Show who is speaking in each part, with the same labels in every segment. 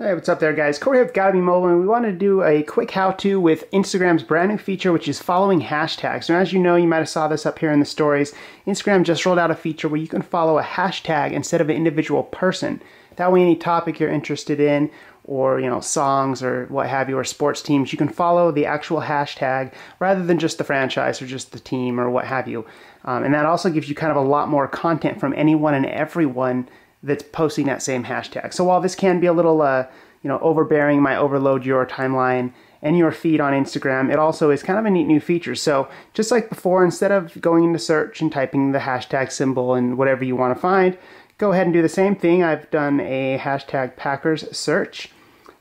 Speaker 1: Hey, what's up there guys? Corey with Gotta Be Mobile and we want to do a quick how-to with Instagram's brand new feature which is following hashtags. So as you know, you might have saw this up here in the stories, Instagram just rolled out a feature where you can follow a hashtag instead of an individual person. That way any topic you're interested in or you know songs or what have you or sports teams, you can follow the actual hashtag rather than just the franchise or just the team or what have you. Um, and that also gives you kind of a lot more content from anyone and everyone that's posting that same hashtag. So while this can be a little, uh, you know, overbearing, might overload your timeline and your feed on Instagram, it also is kind of a neat new feature. So just like before, instead of going into search and typing the hashtag symbol and whatever you want to find, go ahead and do the same thing. I've done a hashtag Packers search.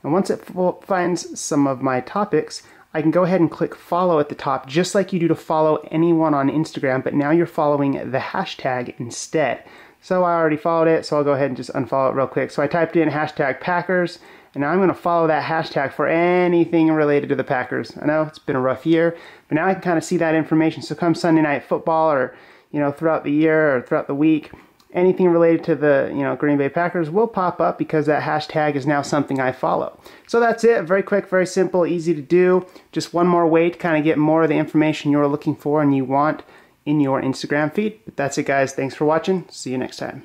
Speaker 1: And once it finds some of my topics, I can go ahead and click follow at the top, just like you do to follow anyone on Instagram, but now you're following the hashtag instead. So I already followed it, so I'll go ahead and just unfollow it real quick. So I typed in hashtag Packers, and now I'm going to follow that hashtag for anything related to the Packers. I know it's been a rough year, but now I can kind of see that information. So come Sunday night football or, you know, throughout the year or throughout the week, anything related to the, you know, Green Bay Packers will pop up because that hashtag is now something I follow. So that's it. Very quick, very simple, easy to do. Just one more way to kind of get more of the information you're looking for and you want in your Instagram feed. But that's it, guys. Thanks for watching. See you next time.